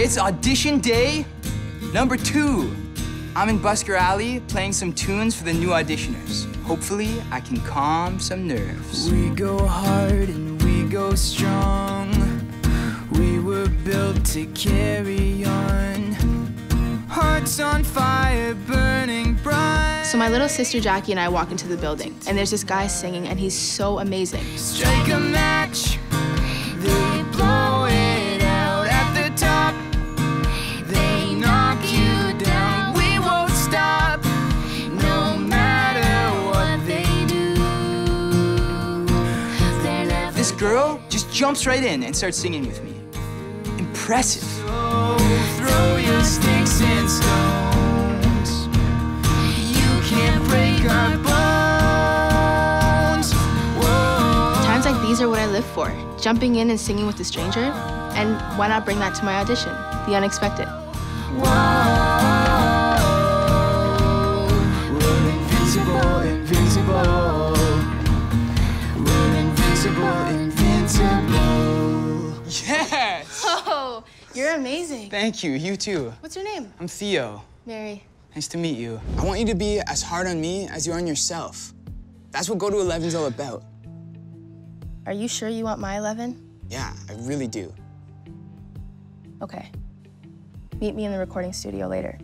It's audition day number two. I'm in Busker Alley playing some tunes for the new auditioners. Hopefully, I can calm some nerves. We go hard and we go strong. We were built to carry on. Hearts on fire, burning bright. So my little sister Jackie and I walk into the building, and there's this guy singing, and he's so amazing. Strike a match. This girl just jumps right in and starts singing with me. Impressive. So throw your sticks and stones. You can't break our bones. Whoa. Times like these are what I live for jumping in and singing with a stranger. And why not bring that to my audition? The unexpected. Whoa. We're invincible, invincible. You're amazing. Thank you, you too. What's your name? I'm Theo. Mary. Nice to meet you. I want you to be as hard on me as you are on yourself. That's what Go to 11's all about. Are you sure you want my 11? Yeah, I really do. Okay. Meet me in the recording studio later.